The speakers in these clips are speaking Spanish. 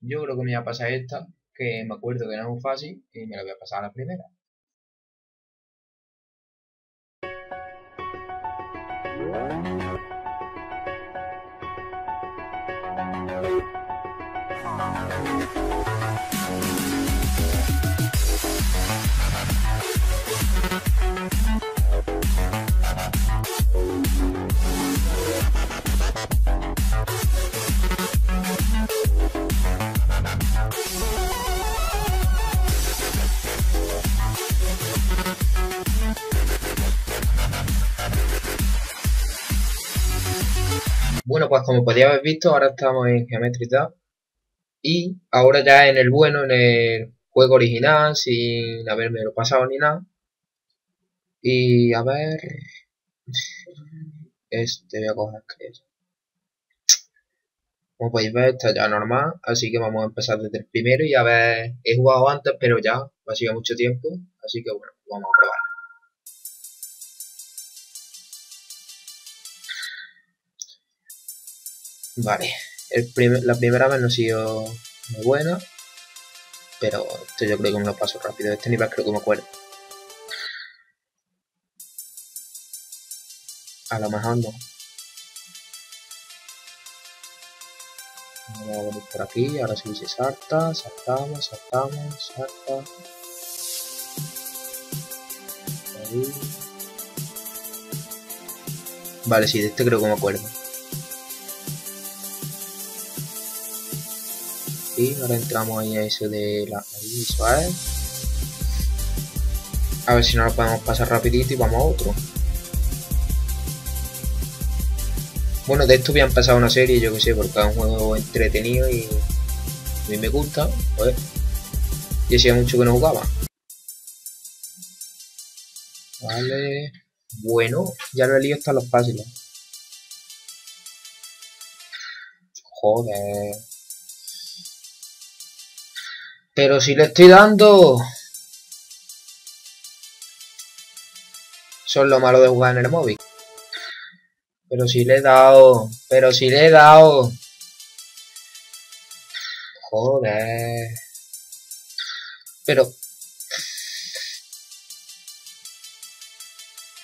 Yo creo que me voy a pasar esta, que me acuerdo que era muy fácil, y me la voy a pasar a la primera. Pues como podía haber visto, ahora estamos en Geometry Y ahora ya en el bueno, en el juego original, sin haberme pasado ni nada. Y a ver... Este voy a coger Como podéis ver, está ya normal, así que vamos a empezar desde el primero y a ver, he jugado antes, pero ya ha sido mucho tiempo, así que bueno, vamos a probar. Vale, la primera vez no ha sido muy buena, pero esto yo creo que me lo paso rápido. Este nivel creo que me acuerdo. A lo mejor no. Vamos a venir por aquí, ahora sí se salta, saltamos, saltamos, salta. Vale, sí, de este creo que me acuerdo. Y ahora entramos ahí a eso de la suave a ver si no lo podemos pasar rapidito y vamos a otro. Bueno de esto voy a empezar una serie yo que sé porque es un juego entretenido y a mí me gusta pues. Y hacía mucho que no jugaba. Vale. Bueno ya lo he liado hasta los fáciles joder pero si le estoy dando... Son lo malo de jugar en el móvil. Pero si le he dado... Pero si le he dado... Joder. Pero...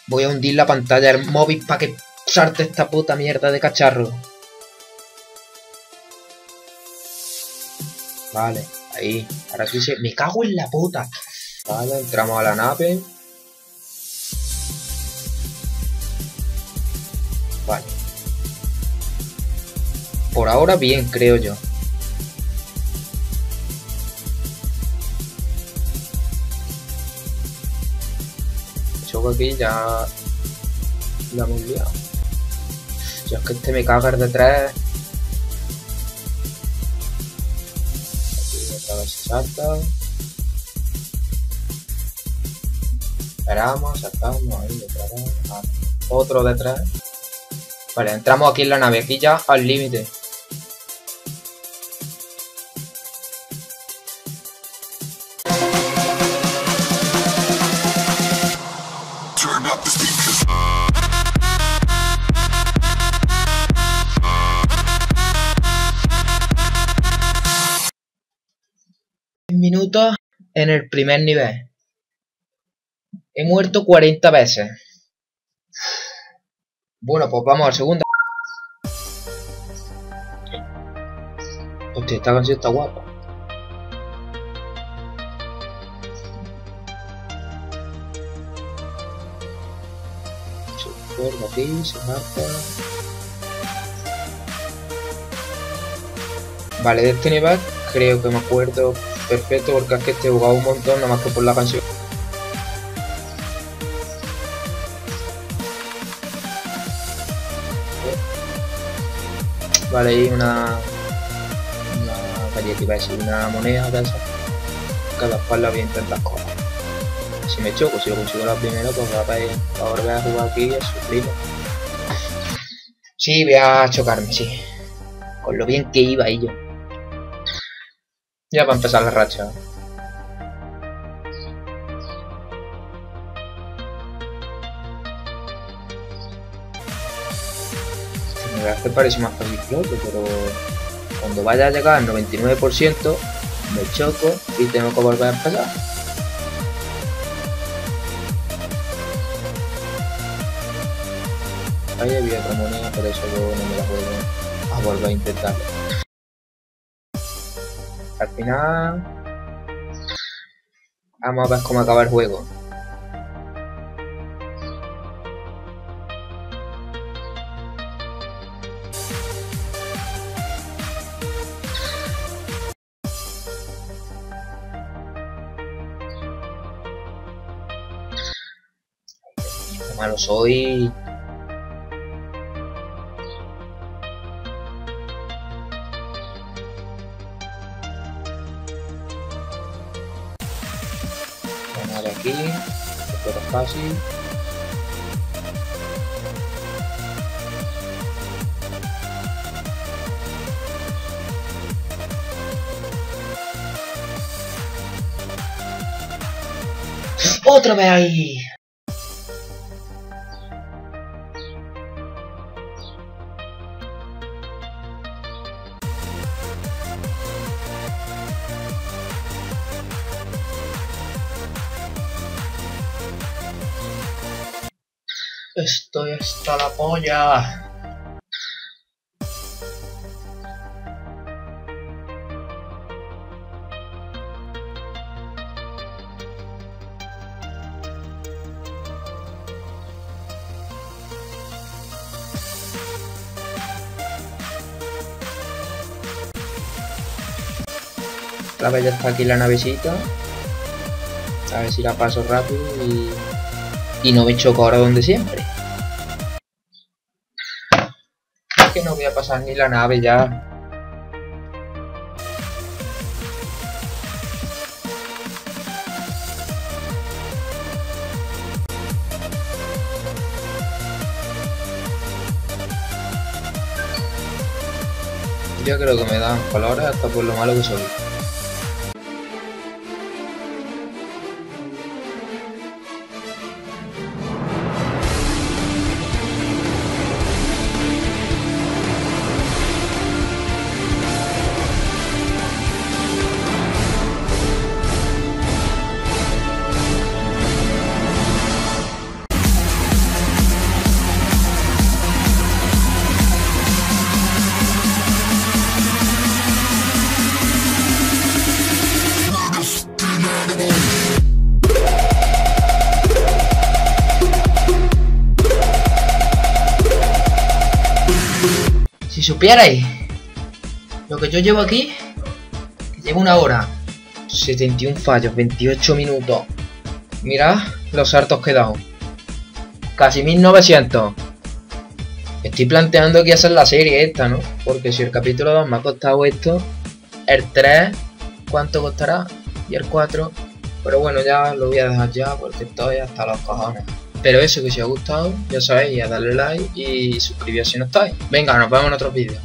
Voy a hundir la pantalla del móvil para que sarte esta puta mierda de cacharro. Vale. Ahí. Ahora sí se... Me cago en la puta. Vale, entramos a la nave. Vale. Por ahora bien, creo yo. Choco aquí ya... La hemos liado. Yo es que este me caga de tres. Salta. Esperamos, saltamos, ahí detrás. Otro detrás. Vale, entramos aquí en la nave, aquí ya al límite. Minutos en el primer nivel. He muerto 40 veces. Bueno, pues vamos al segundo. Hostia, esta canción está guapa. Se aquí, se marca. Vale, de este nivel creo que me acuerdo perfecto porque es que te he jugado un montón nada más que por la canción. Vale, ahí una... Una galleta, una moneda de. Cada la voy a intentar coger. Si me choco, si lo consigo la primera, pues Ahora voy a jugar aquí y a sufrir. Sí, voy a chocarme, sí. Con lo bien que iba ahí yo. Ya va a empezar la racha. Me parece parece más fácil otro, pero Cuando vaya a llegar al 99%, me choco y tengo que volver a empezar. Ahí había otra moneda, por eso luego no me la vuelvo a volver a intentar. Al final... Vamos a ver cómo acaba el juego. malo soy. Aquí, es fácil. ¡Otra vez ahí! Estoy hasta la polla. La vez está aquí la navecita. A ver si la paso rápido y y no me choco ahora donde siempre. Es que no voy a pasar ni la nave ya. Yo creo que me dan colores hasta por lo malo que soy. Supierais lo que yo llevo aquí, que llevo una hora, 71 fallos, 28 minutos. Mirad los hartos que he dado. Casi 1900. Estoy planteando aquí hacer la serie esta, ¿no? Porque si el capítulo 2 me ha costado esto, el 3, ¿cuánto costará? Y el 4, pero bueno, ya lo voy a dejar ya porque estoy hasta los cojones. Pero eso, que si os ha gustado, ya sabéis, a darle like y suscribiros si no estáis. Venga, nos vemos en otros vídeos.